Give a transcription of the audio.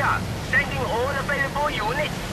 Area, sending all available units.